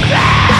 cry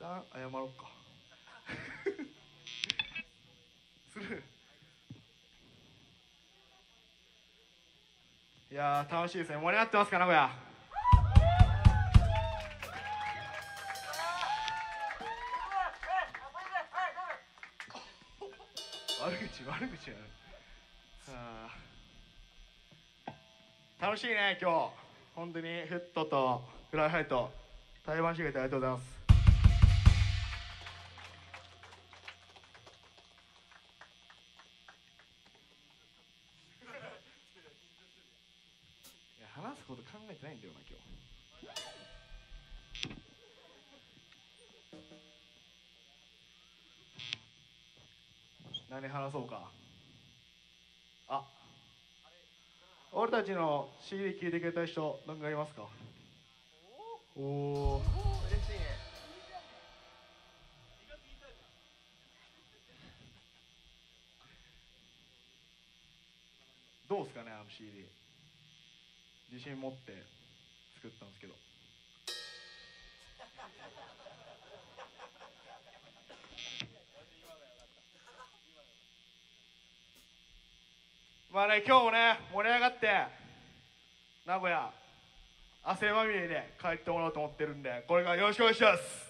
旦謝ろうか。する。いやー楽しいですね。盛り上がってますか名古屋。悪口悪口やるはあ。楽しいね今日。本当にフットとフライハイと台湾しげてありがとうございます。何話そうか。あ。俺たちの CD 聴いてくれた人何かいますか？おお嬉しいね。どうですかねあの CD 自信持って作ったんですけど まあね今日もね盛り上がって名古屋汗まみれで帰ってもらおうと思ってるんでこれからよろしくお願いします「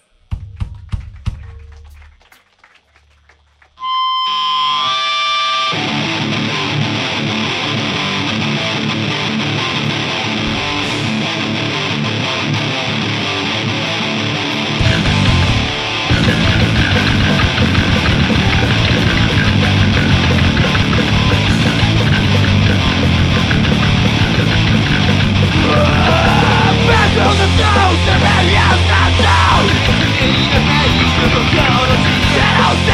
Never to get out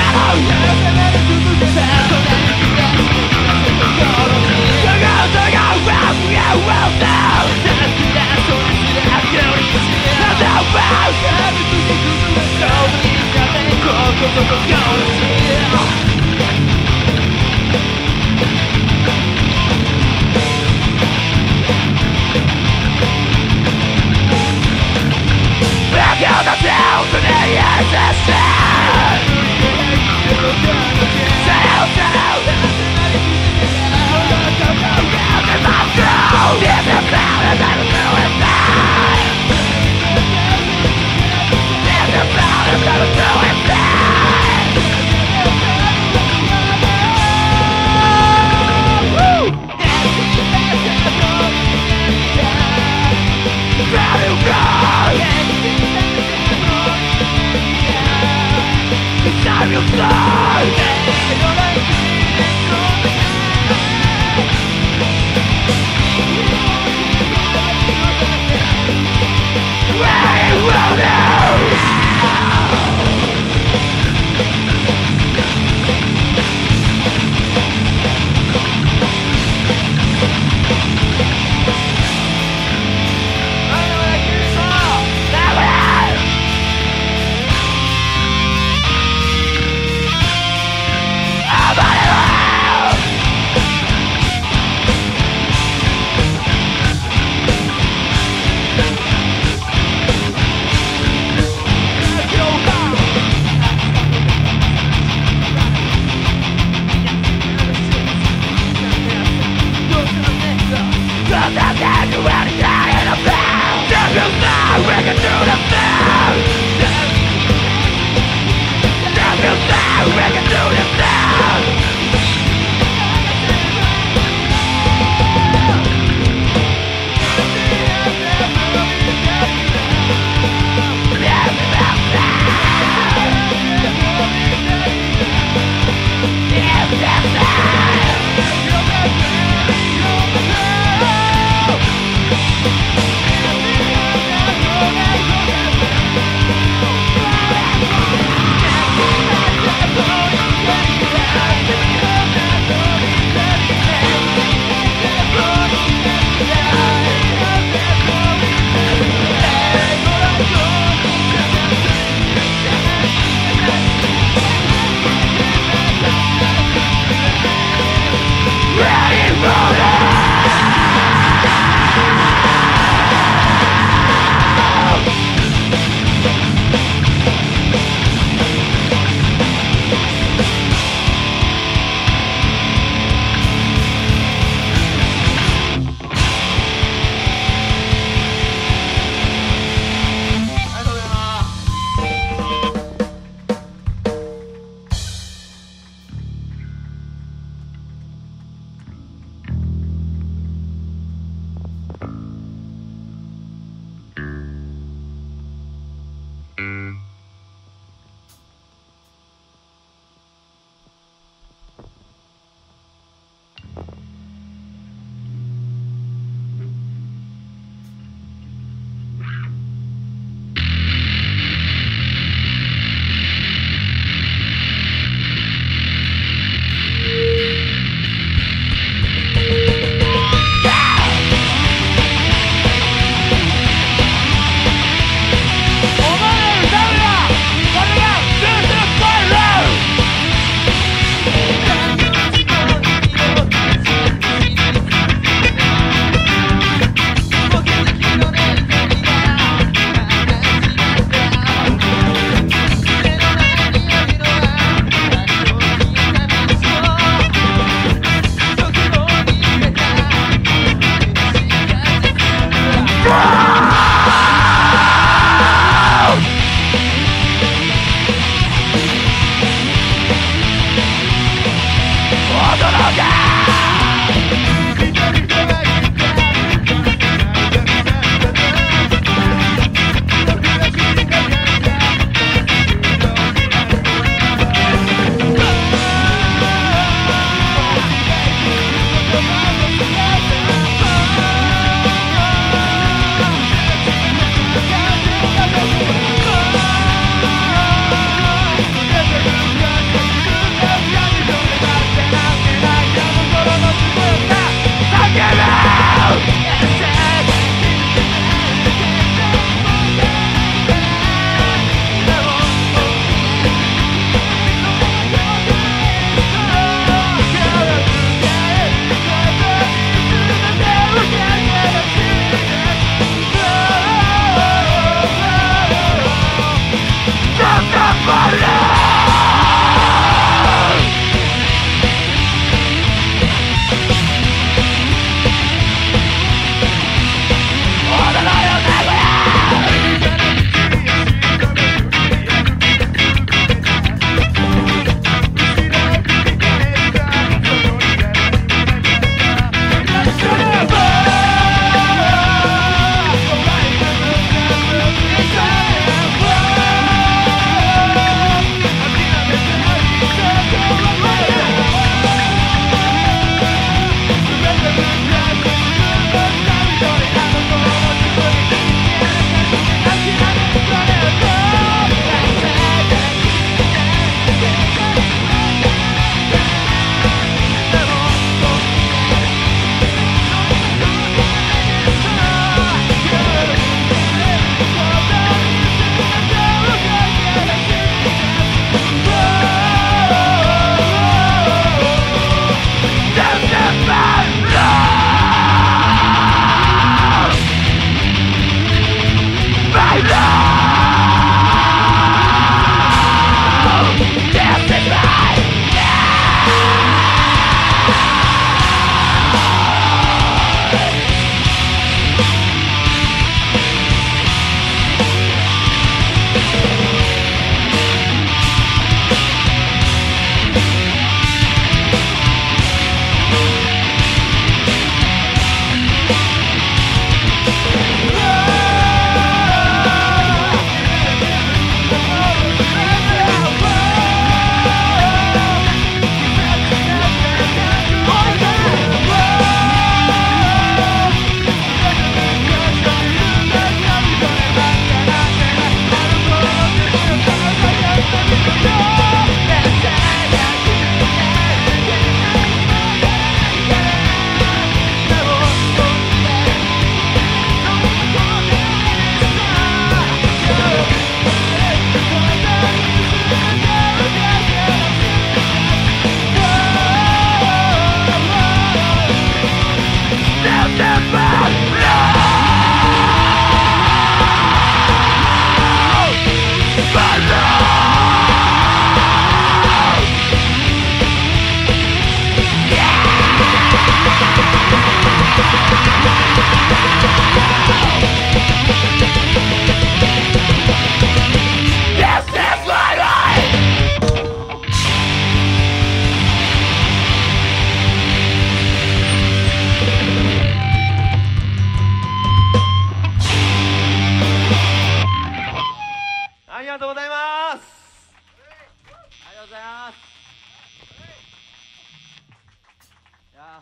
いや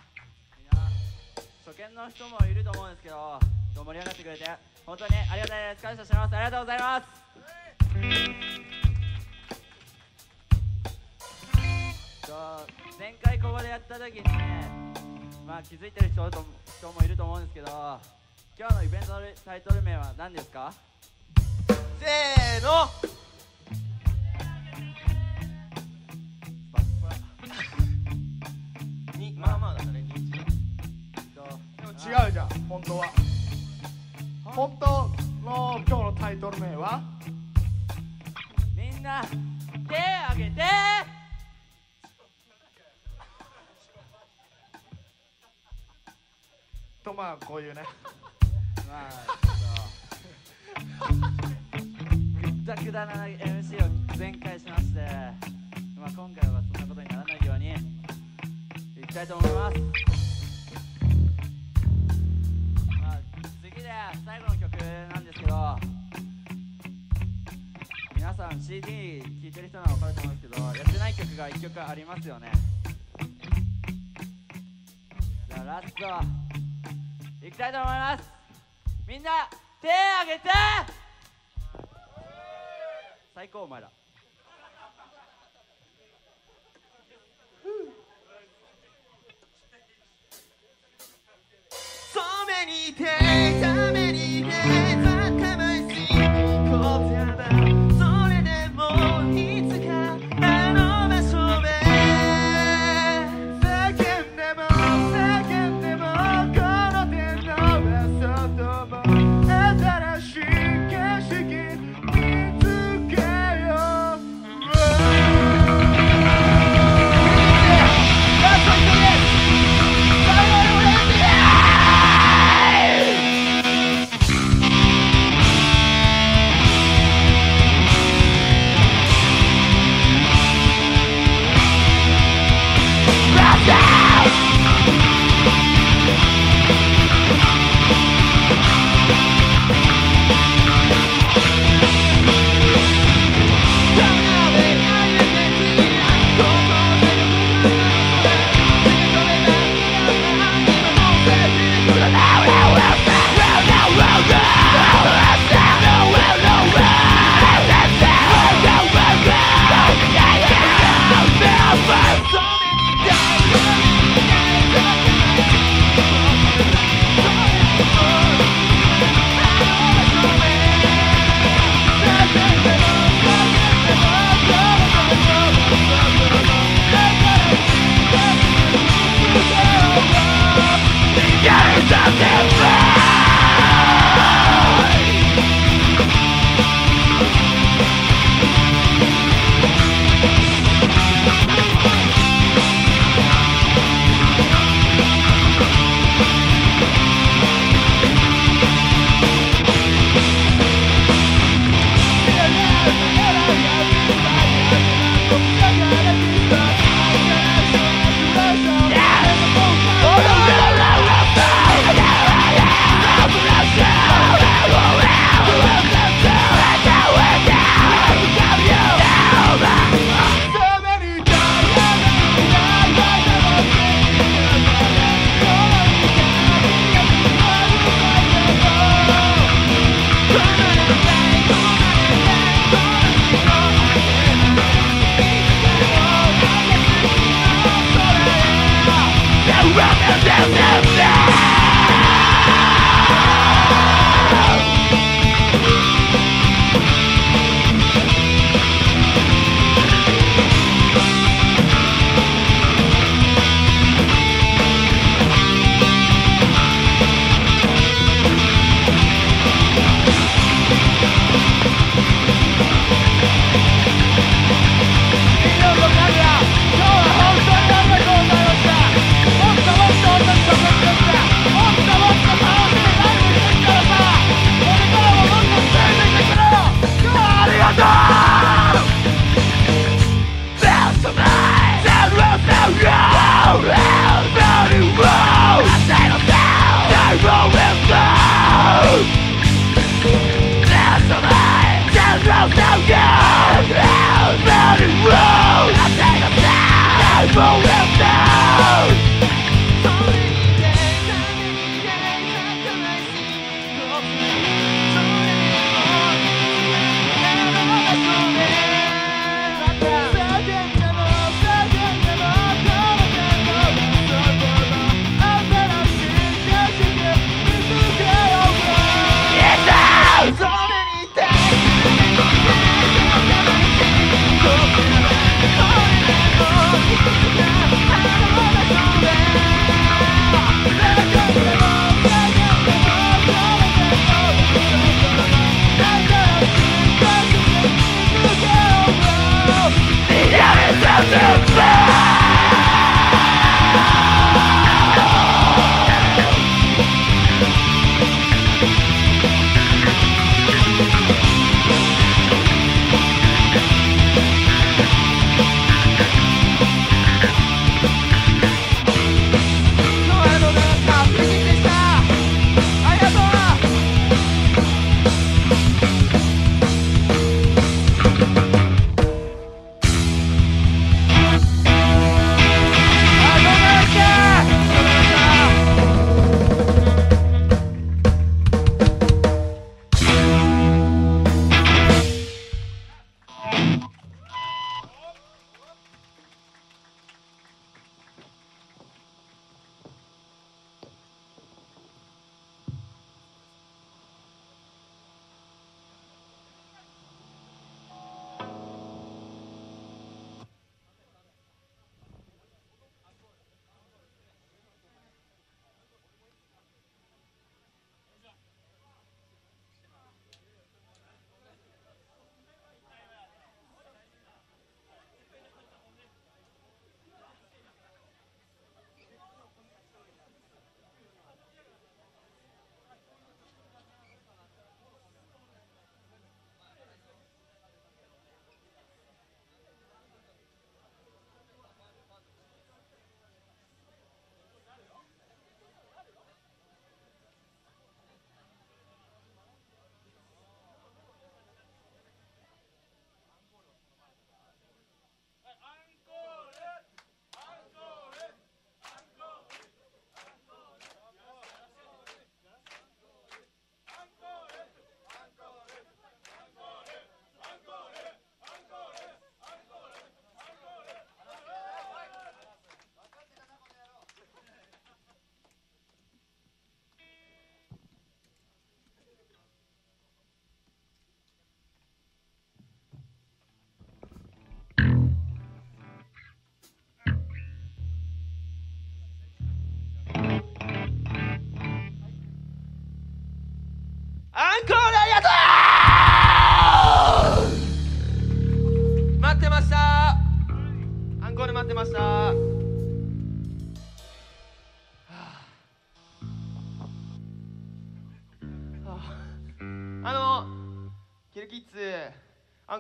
みんな初見の人もいると思うんですけど今日盛り上がってくれて本当にありがたいです。感謝します。ありがとうございます。前回ここでやった時にねまあ気づいてる人と人もいると思うんですけど今日のイベントのタイトル名は何ですか？せーの！本当は。本当の今日のタイトル名は？みんな手あげて。とまあこういうね。まあぐったくだな MC を全開しまして、まあ、今回はそんなことにならないようにいきたいと思います、CD 聴いてる人なら分かると思うんですけどやってない曲が1曲ありますよね。じゃあラストいきたいと思います。みんな手あげて。最高お前ら。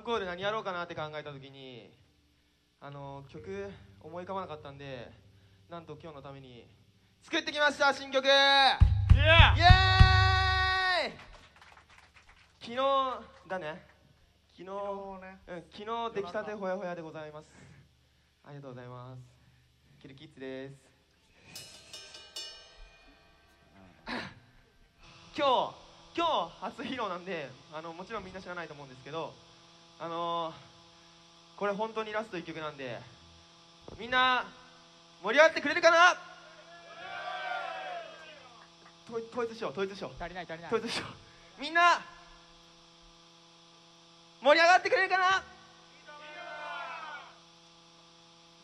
コール何やろうかなって考えた時にあの曲思い浮かばなかったんでなんと今日のために作ってきました新曲!イエーイ昨日だね。昨日ね。うん、昨日出来たてほやほやでございます。ありがとうございます。キルキッズです。今日今日初披露なんであのもちろんみんな知らないと思うんですけどあのー、これ本当にラスト1曲なんでみんな盛り上がってくれるかな？統一しよう統一しよう。足りない足りない。統一しよう。みんな盛り上がってくれるかな？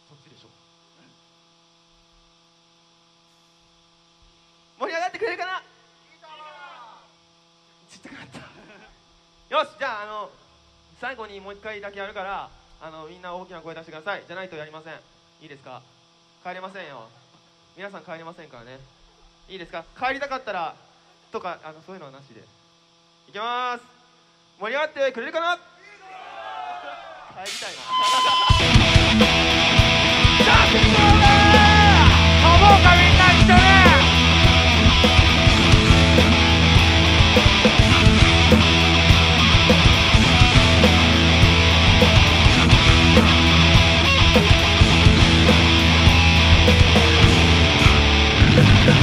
そっちでしょ。盛り上がってくれるかな？ちっちゃくなった。よしじゃああの最後にもう一回だけやるからあのみんな大きな声出してください。じゃないとやりません。いいですか？帰れませんよ。皆さん帰れませんからね。いいですか？帰りたかったらとかあのそういうのはなしで。いきます。盛り上がってくれるかな？帰りたいな「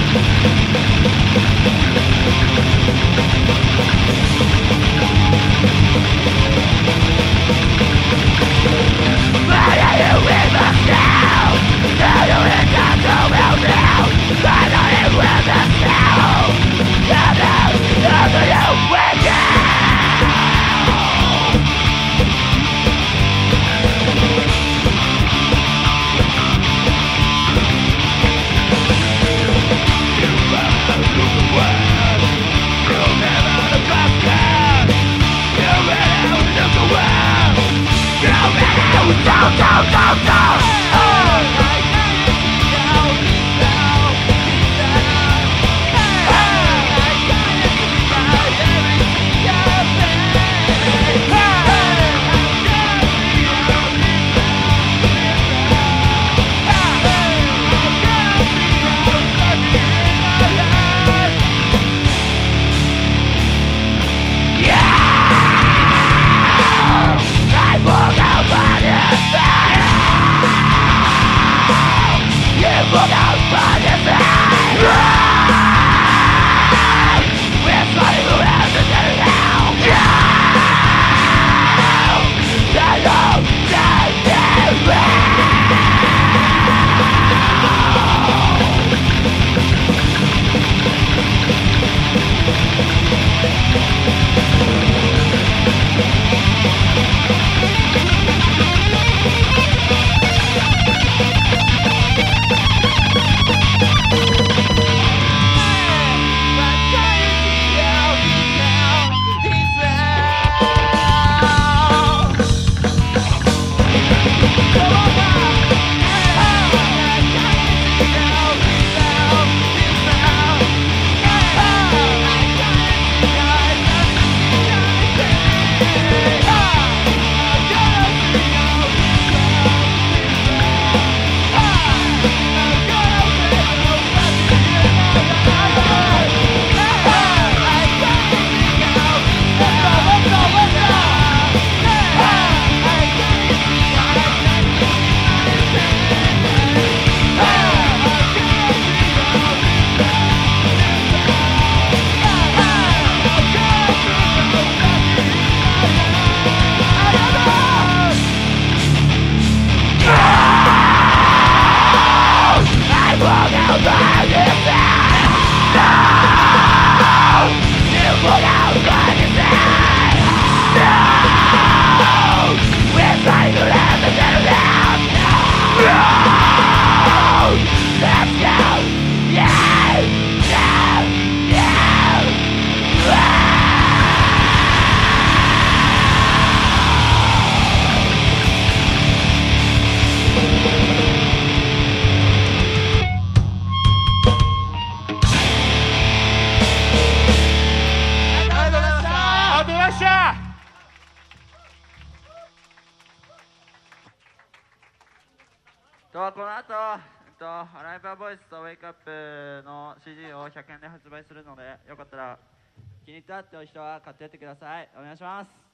What are you Go go go! me 方活用やってください。お願いします。